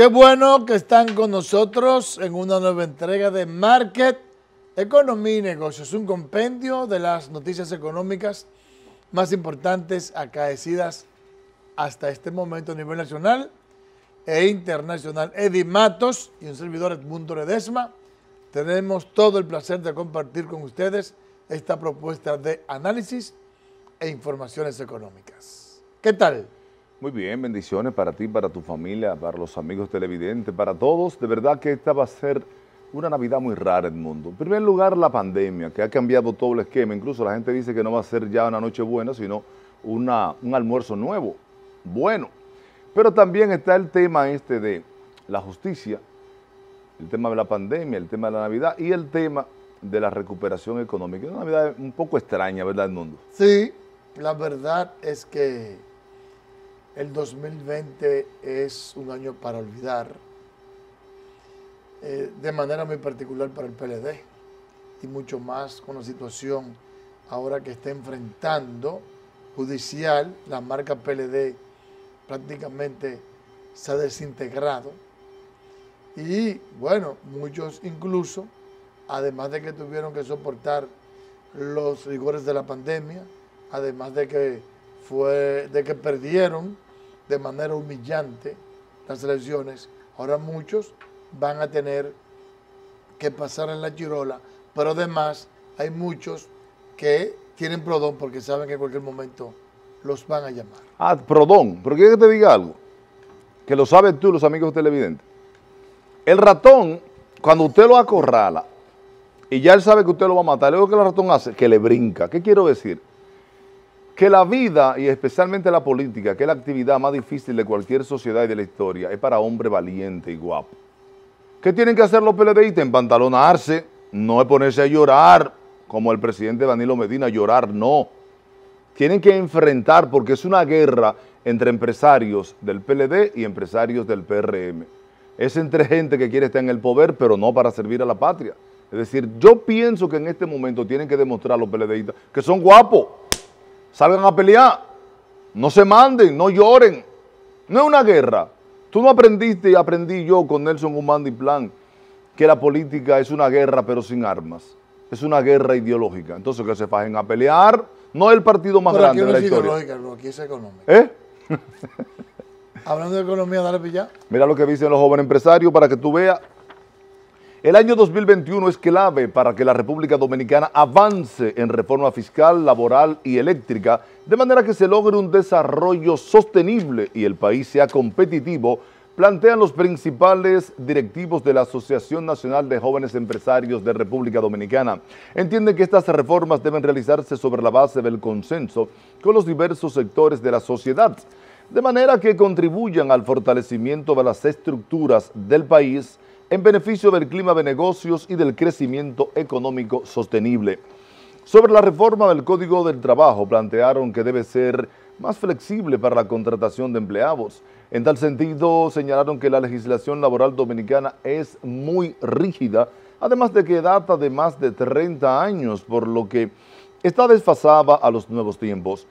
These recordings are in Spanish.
Qué bueno que están con nosotros en una nueva entrega de Market, Economía y Negocios, un compendio de las noticias económicas más importantes acaecidas hasta este momento a nivel nacional e internacional. Eddie Matos y un servidor Edmundo Redesma, tenemos todo el placer de compartir con ustedes esta propuesta de análisis e informaciones económicas. ¿Qué tal? Muy bien, bendiciones para ti, para tu familia, para los amigos televidentes, para todos. De verdad que esta va a ser una Navidad muy rara en el mundo. En primer lugar, la pandemia, que ha cambiado todo el esquema. Incluso la gente dice que no va a ser ya una noche buena, sino una, un almuerzo nuevo, bueno. Pero también está el tema este de la justicia, el tema de la pandemia, el tema de la Navidad y el tema de la recuperación económica. Una Navidad un poco extraña, ¿verdad, el mundo? Sí, la verdad es que el 2020 es un año para olvidar, eh, de manera muy particular para el PLD y mucho más con la situación ahora que está enfrentando judicial, la marca PLD prácticamente se ha desintegrado y bueno, muchos incluso, además de que tuvieron que soportar los rigores de la pandemia, además de que fue de que perdieron de manera humillante las elecciones. Ahora muchos van a tener que pasar en la chirola, pero además hay muchos que tienen prodón porque saben que en cualquier momento los van a llamar. Ah, prodón, pero quiero que te diga algo, que lo sabes tú, los amigos televidentes. El ratón, cuando usted lo acorrala y ya él sabe que usted lo va a matar, luego que el ratón hace, que le brinca. ¿Qué quiero decir? Que la vida y especialmente la política, que es la actividad más difícil de cualquier sociedad y de la historia, es para hombre valiente y guapo. ¿Qué tienen que hacer los PLDistas? Empantalonarse, no es ponerse a llorar, como el presidente Danilo Medina, llorar no. Tienen que enfrentar, porque es una guerra entre empresarios del PLD y empresarios del PRM. Es entre gente que quiere estar en el poder, pero no para servir a la patria. Es decir, yo pienso que en este momento tienen que demostrar los PLDistas que son guapos, salgan a pelear, no se manden, no lloren, no es una guerra. Tú no aprendiste y aprendí yo con Nelson Humandi Plan que la política es una guerra pero sin armas, es una guerra ideológica. Entonces que se fajen a pelear, no es el partido más grande de la historia. aquí es económica. ¿Eh? Hablando de economía, dale pillar. Mira lo que dicen los jóvenes empresarios para que tú veas el año 2021 es clave para que la República Dominicana avance en reforma fiscal, laboral y eléctrica, de manera que se logre un desarrollo sostenible y el país sea competitivo, plantean los principales directivos de la Asociación Nacional de Jóvenes Empresarios de República Dominicana. Entienden que estas reformas deben realizarse sobre la base del consenso con los diversos sectores de la sociedad, de manera que contribuyan al fortalecimiento de las estructuras del país, en beneficio del clima de negocios y del crecimiento económico sostenible. Sobre la reforma del Código del Trabajo, plantearon que debe ser más flexible para la contratación de empleados. En tal sentido, señalaron que la legislación laboral dominicana es muy rígida, además de que data de más de 30 años, por lo que está desfasada a los nuevos tiempos.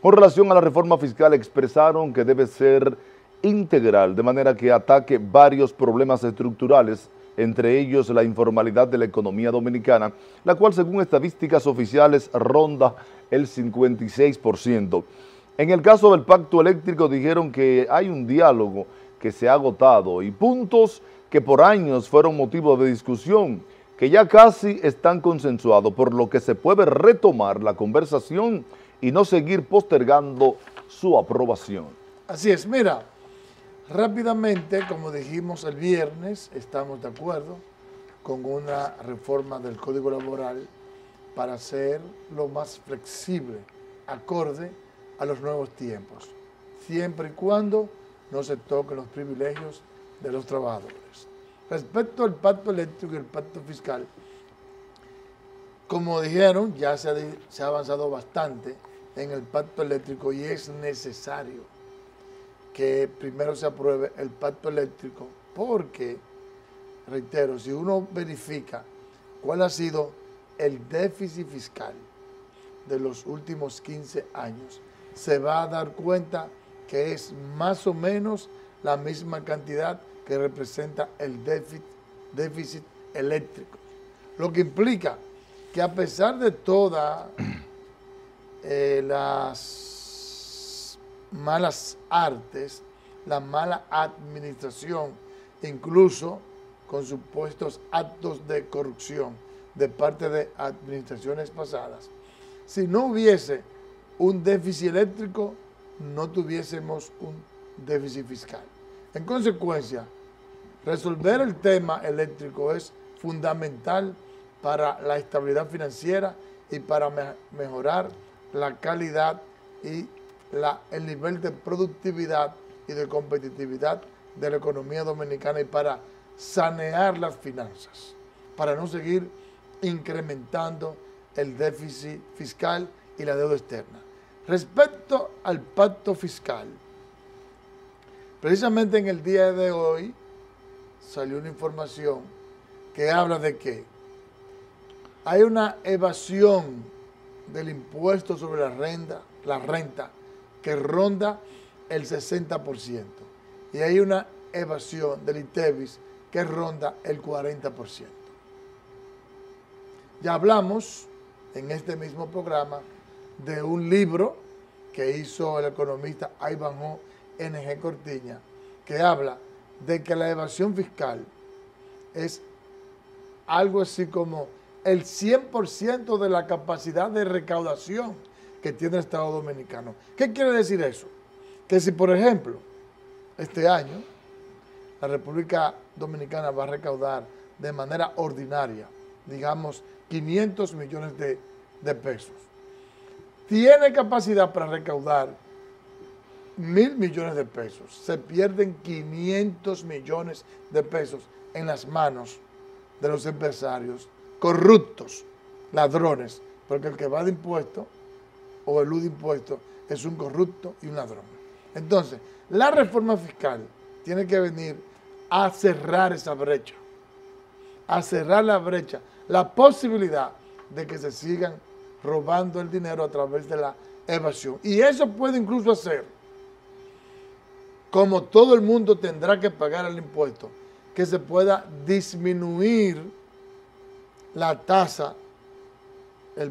Con relación a la reforma fiscal, expresaron que debe ser integral, de manera que ataque varios problemas estructurales, entre ellos la informalidad de la economía dominicana, la cual según estadísticas oficiales ronda el 56%. En el caso del pacto eléctrico dijeron que hay un diálogo que se ha agotado y puntos que por años fueron motivo de discusión, que ya casi están consensuados, por lo que se puede retomar la conversación y no seguir postergando su aprobación. Así es, mira, Rápidamente, como dijimos el viernes, estamos de acuerdo con una reforma del Código Laboral para ser lo más flexible, acorde a los nuevos tiempos, siempre y cuando no se toquen los privilegios de los trabajadores. Respecto al pacto eléctrico y el pacto fiscal, como dijeron, ya se ha avanzado bastante en el pacto eléctrico y es necesario que primero se apruebe el pacto eléctrico, porque, reitero, si uno verifica cuál ha sido el déficit fiscal de los últimos 15 años, se va a dar cuenta que es más o menos la misma cantidad que representa el déficit, déficit eléctrico. Lo que implica que a pesar de todas eh, las malas artes, la mala administración, incluso con supuestos actos de corrupción de parte de administraciones pasadas, si no hubiese un déficit eléctrico, no tuviésemos un déficit fiscal. En consecuencia, resolver el tema eléctrico es fundamental para la estabilidad financiera y para mejorar la calidad y el nivel de productividad y de competitividad de la economía dominicana y para sanear las finanzas, para no seguir incrementando el déficit fiscal y la deuda externa. Respecto al pacto fiscal, precisamente en el día de hoy salió una información que habla de que hay una evasión del impuesto sobre la renta, la renta que ronda el 60% y hay una evasión del ITEVIS que ronda el 40%. Ya hablamos en este mismo programa de un libro que hizo el economista Ivanhoe N.G. Cortiña, que habla de que la evasión fiscal es algo así como el 100% de la capacidad de recaudación que tiene el Estado Dominicano. ¿Qué quiere decir eso? Que si, por ejemplo, este año la República Dominicana va a recaudar de manera ordinaria, digamos, 500 millones de, de pesos, tiene capacidad para recaudar mil millones de pesos. Se pierden 500 millones de pesos en las manos de los empresarios corruptos, ladrones, porque el que va de impuesto o elude impuestos es un corrupto y un ladrón. Entonces, la reforma fiscal tiene que venir a cerrar esa brecha, a cerrar la brecha, la posibilidad de que se sigan robando el dinero a través de la evasión. Y eso puede incluso hacer, como todo el mundo tendrá que pagar el impuesto, que se pueda disminuir la tasa, eh,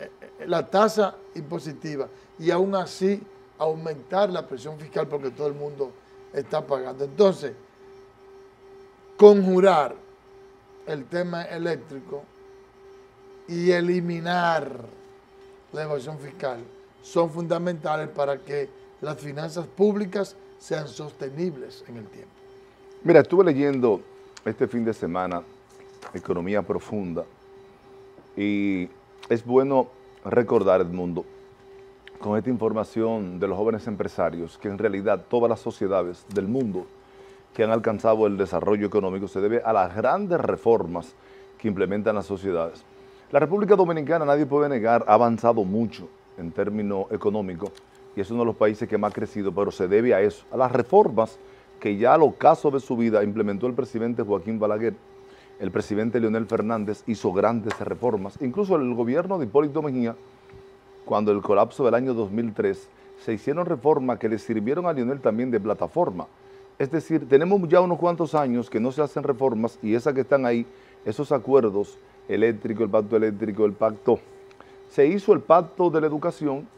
eh, la tasa impositiva y aún así aumentar la presión fiscal porque todo el mundo está pagando. Entonces, conjurar el tema eléctrico y eliminar la evasión fiscal son fundamentales para que las finanzas públicas sean sostenibles en el tiempo. Mira, estuve leyendo este fin de semana Economía Profunda y es bueno recordar, Edmundo, con esta información de los jóvenes empresarios, que en realidad todas las sociedades del mundo que han alcanzado el desarrollo económico se debe a las grandes reformas que implementan las sociedades. La República Dominicana, nadie puede negar, ha avanzado mucho en términos económicos y es uno de los países que más ha crecido, pero se debe a eso, a las reformas que ya a lo caso de su vida implementó el presidente Joaquín Balaguer. El presidente Leonel Fernández hizo grandes reformas, incluso el gobierno de Hipólito Mejía, cuando el colapso del año 2003, se hicieron reformas que le sirvieron a Leonel también de plataforma. Es decir, tenemos ya unos cuantos años que no se hacen reformas y esas que están ahí, esos acuerdos eléctrico, el pacto eléctrico, el pacto... Se hizo el pacto de la educación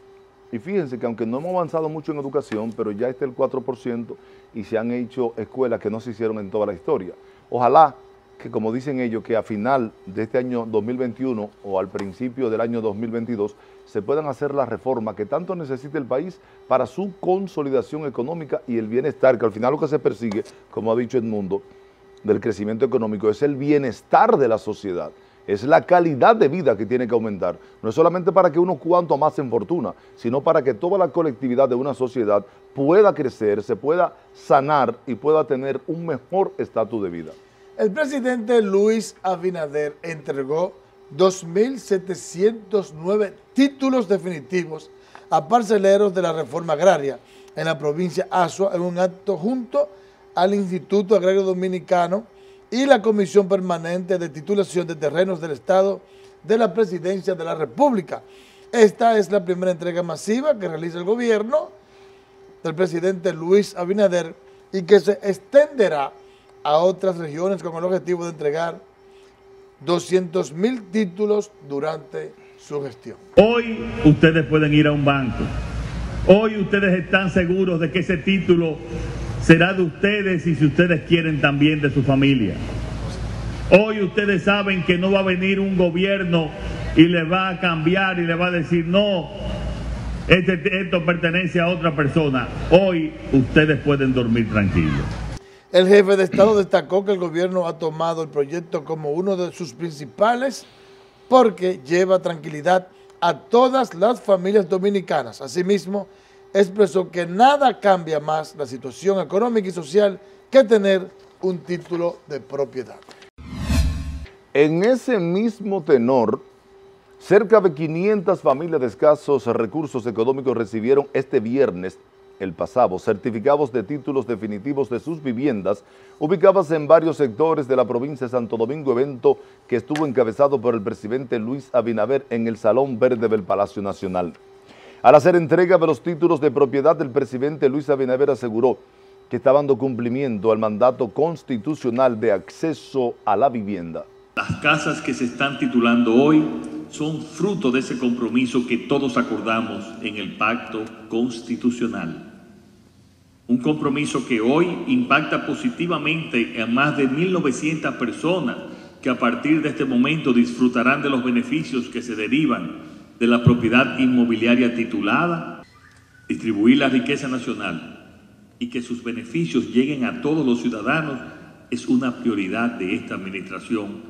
y fíjense que aunque no hemos avanzado mucho en educación, pero ya está el 4% y se han hecho escuelas que no se hicieron en toda la historia. Ojalá que como dicen ellos, que a final de este año 2021 o al principio del año 2022 se puedan hacer las reformas que tanto necesita el país para su consolidación económica y el bienestar, que al final lo que se persigue, como ha dicho Edmundo, del crecimiento económico es el bienestar de la sociedad es la calidad de vida que tiene que aumentar. No es solamente para que unos cuantos amasen fortuna, sino para que toda la colectividad de una sociedad pueda crecer, se pueda sanar y pueda tener un mejor estatus de vida. El presidente Luis Abinader entregó 2.709 títulos definitivos a parceleros de la reforma agraria en la provincia Asua en un acto junto al Instituto Agrario Dominicano y la Comisión Permanente de Titulación de Terrenos del Estado de la Presidencia de la República. Esta es la primera entrega masiva que realiza el gobierno del presidente Luis Abinader y que se extenderá a otras regiones con el objetivo de entregar 200 mil títulos durante su gestión. Hoy ustedes pueden ir a un banco. Hoy ustedes están seguros de que ese título será de ustedes y si ustedes quieren también de su familia. Hoy ustedes saben que no va a venir un gobierno y le va a cambiar y le va a decir, no, este, esto pertenece a otra persona. Hoy ustedes pueden dormir tranquilos. El jefe de Estado destacó que el gobierno ha tomado el proyecto como uno de sus principales porque lleva tranquilidad a todas las familias dominicanas. Asimismo, expresó que nada cambia más la situación económica y social que tener un título de propiedad. En ese mismo tenor, cerca de 500 familias de escasos recursos económicos recibieron este viernes el pasado certificados de títulos definitivos de sus viviendas ubicadas en varios sectores de la provincia de Santo Domingo, evento que estuvo encabezado por el presidente Luis Abinader en el Salón Verde del Palacio Nacional. Al hacer entrega de los títulos de propiedad, el presidente Luis Abinader aseguró que está dando cumplimiento al mandato constitucional de acceso a la vivienda. Las casas que se están titulando hoy son fruto de ese compromiso que todos acordamos en el pacto constitucional. Un compromiso que hoy impacta positivamente a más de 1.900 personas que a partir de este momento disfrutarán de los beneficios que se derivan de la propiedad inmobiliaria titulada, distribuir la riqueza nacional y que sus beneficios lleguen a todos los ciudadanos es una prioridad de esta administración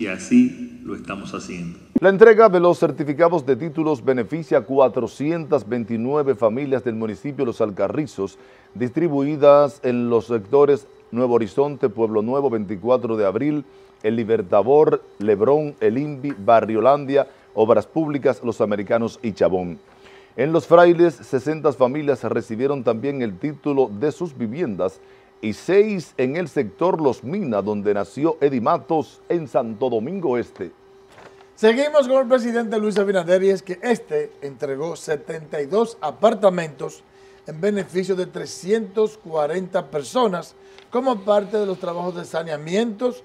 y así lo estamos haciendo. La entrega de los certificados de títulos beneficia a 429 familias del municipio Los Alcarrizos, distribuidas en los sectores Nuevo Horizonte, Pueblo Nuevo, 24 de abril, El Libertador, Lebrón, El Invi, Barriolandia, Obras Públicas, Los Americanos y Chabón. En Los Frailes, 60 familias recibieron también el título de sus viviendas y seis en el sector Los Minas, donde nació Eddie Matos en Santo Domingo Este. Seguimos con el presidente Luis Abinader y es que este entregó 72 apartamentos en beneficio de 340 personas como parte de los trabajos de saneamientos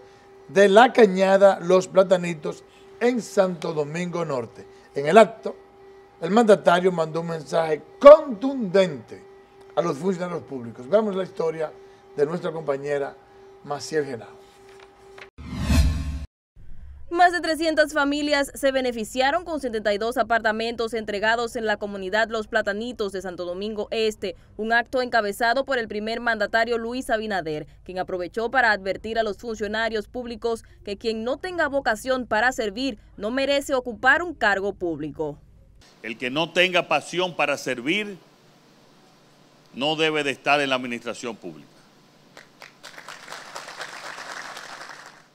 de la cañada Los Platanitos en Santo Domingo Norte. En el acto, el mandatario mandó un mensaje contundente a los funcionarios públicos. Veamos la historia de nuestra compañera Maciel Genao. Más de 300 familias se beneficiaron con 72 apartamentos entregados en la comunidad Los Platanitos de Santo Domingo Este, un acto encabezado por el primer mandatario Luis Abinader, quien aprovechó para advertir a los funcionarios públicos que quien no tenga vocación para servir no merece ocupar un cargo público. El que no tenga pasión para servir no debe de estar en la administración pública.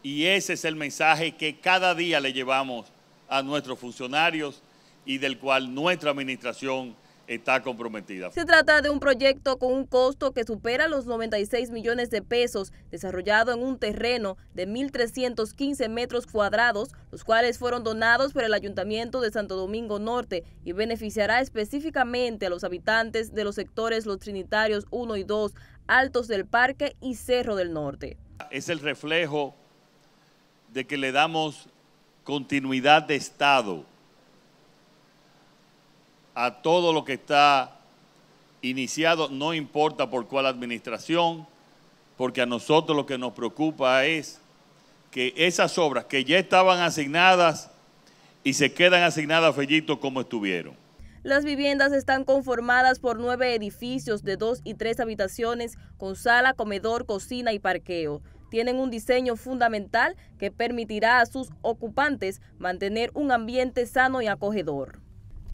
Y ese es el mensaje que cada día le llevamos a nuestros funcionarios y del cual nuestra administración está comprometida. Se trata de un proyecto con un costo que supera los 96 millones de pesos, desarrollado en un terreno de 1.315 metros cuadrados, los cuales fueron donados por el Ayuntamiento de Santo Domingo Norte y beneficiará específicamente a los habitantes de los sectores Los Trinitarios 1 y 2, Altos del Parque y Cerro del Norte. Es el reflejo de que le damos continuidad de Estado a todo lo que está iniciado, no importa por cuál administración, porque a nosotros lo que nos preocupa es que esas obras que ya estaban asignadas y se quedan asignadas Fellito como estuvieron. Las viviendas están conformadas por nueve edificios de dos y tres habitaciones con sala, comedor, cocina y parqueo tienen un diseño fundamental que permitirá a sus ocupantes mantener un ambiente sano y acogedor.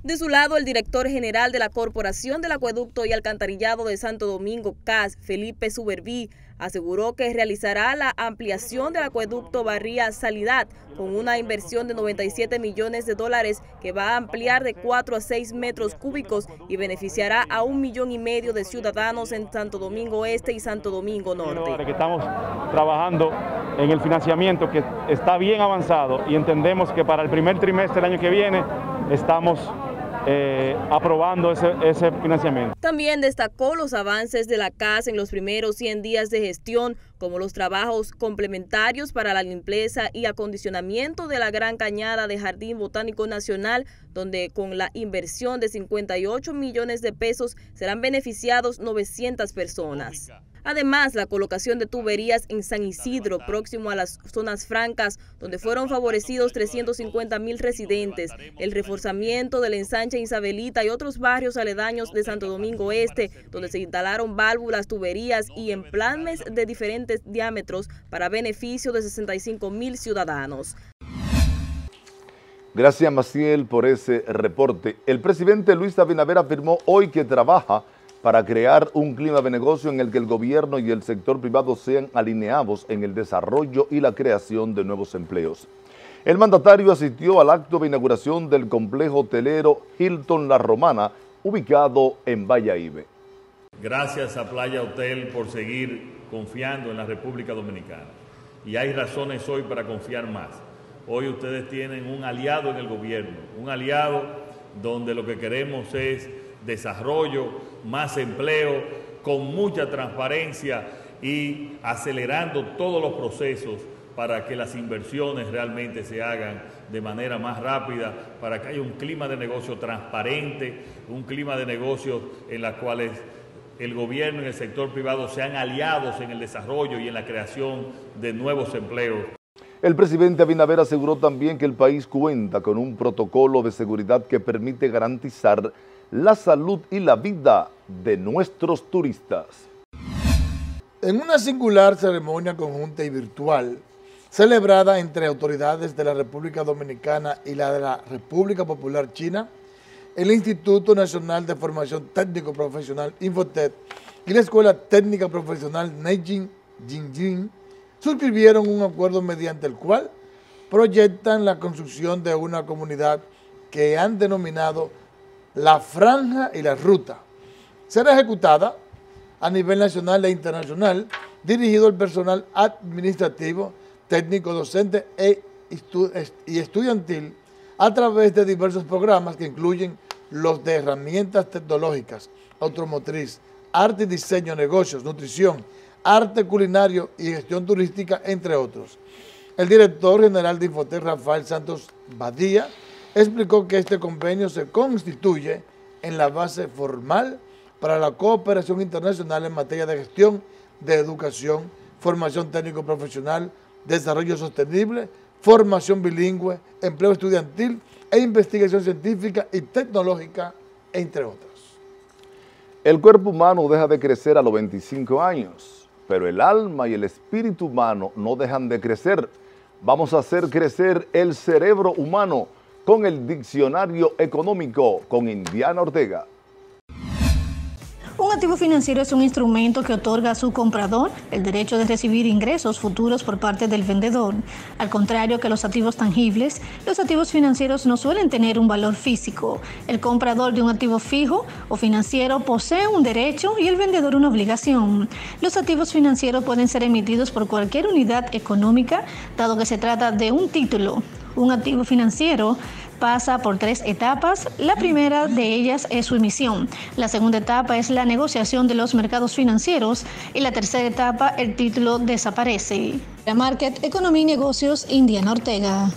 De su lado, el director general de la Corporación del Acueducto y Alcantarillado de Santo Domingo, CAS, Felipe Suberví, aseguró que realizará la ampliación del acueducto Barría Salidad con una inversión de 97 millones de dólares que va a ampliar de 4 a 6 metros cúbicos y beneficiará a un millón y medio de ciudadanos en Santo Domingo Este y Santo Domingo Norte. estamos trabajando en el financiamiento que está bien avanzado y entendemos que para el primer trimestre del año que viene estamos eh, aprobando ese, ese financiamiento. También destacó los avances de la casa en los primeros 100 días de gestión, como los trabajos complementarios para la limpieza y acondicionamiento de la Gran Cañada de Jardín Botánico Nacional, donde con la inversión de 58 millones de pesos serán beneficiados 900 personas. Además, la colocación de tuberías en San Isidro, próximo a las zonas francas, donde fueron favorecidos 350 mil residentes, el reforzamiento de la ensanche Isabelita y otros barrios aledaños de Santo Domingo Este, donde se instalaron válvulas, tuberías y emplanes de diferentes diámetros para beneficio de 65 mil ciudadanos. Gracias, Maciel, por ese reporte. El presidente Luis Abinader afirmó hoy que trabaja para crear un clima de negocio en el que el gobierno y el sector privado sean alineados en el desarrollo y la creación de nuevos empleos. El mandatario asistió al acto de inauguración del complejo hotelero Hilton La Romana, ubicado en Ibe. Gracias a Playa Hotel por seguir confiando en la República Dominicana. Y hay razones hoy para confiar más. Hoy ustedes tienen un aliado en el gobierno, un aliado donde lo que queremos es desarrollo, más empleo, con mucha transparencia y acelerando todos los procesos para que las inversiones realmente se hagan de manera más rápida, para que haya un clima de negocio transparente, un clima de negocios en los cuales el gobierno y el sector privado sean aliados en el desarrollo y en la creación de nuevos empleos. El presidente Abinader aseguró también que el país cuenta con un protocolo de seguridad que permite garantizar la salud y la vida de nuestros turistas. En una singular ceremonia conjunta y virtual, celebrada entre autoridades de la República Dominicana y la de la República Popular China, el Instituto Nacional de Formación Técnico Profesional Infotec y la Escuela Técnica Profesional Neijing Jingjing suscribieron un acuerdo mediante el cual proyectan la construcción de una comunidad que han denominado la franja y la ruta. Será ejecutada a nivel nacional e internacional, dirigido al personal administrativo, técnico, docente e y estudiantil a través de diversos programas que incluyen los de herramientas tecnológicas, automotriz, arte y diseño, negocios, nutrición, arte culinario y gestión turística, entre otros. El director general de Infotec, Rafael Santos Badía, explicó que este convenio se constituye en la base formal para la cooperación internacional en materia de gestión de educación, formación técnico-profesional, desarrollo sostenible, formación bilingüe, empleo estudiantil e investigación científica y tecnológica, entre otras. El cuerpo humano deja de crecer a los 25 años, pero el alma y el espíritu humano no dejan de crecer. Vamos a hacer crecer el cerebro humano con el Diccionario Económico con Indiana Ortega. Un activo financiero es un instrumento que otorga a su comprador el derecho de recibir ingresos futuros por parte del vendedor. Al contrario que los activos tangibles, los activos financieros no suelen tener un valor físico. El comprador de un activo fijo o financiero posee un derecho y el vendedor una obligación. Los activos financieros pueden ser emitidos por cualquier unidad económica, dado que se trata de un título, un activo financiero pasa por tres etapas. La primera de ellas es su emisión. La segunda etapa es la negociación de los mercados financieros. Y la tercera etapa, el título desaparece. La Market Economía y Negocios, Indiana Ortega.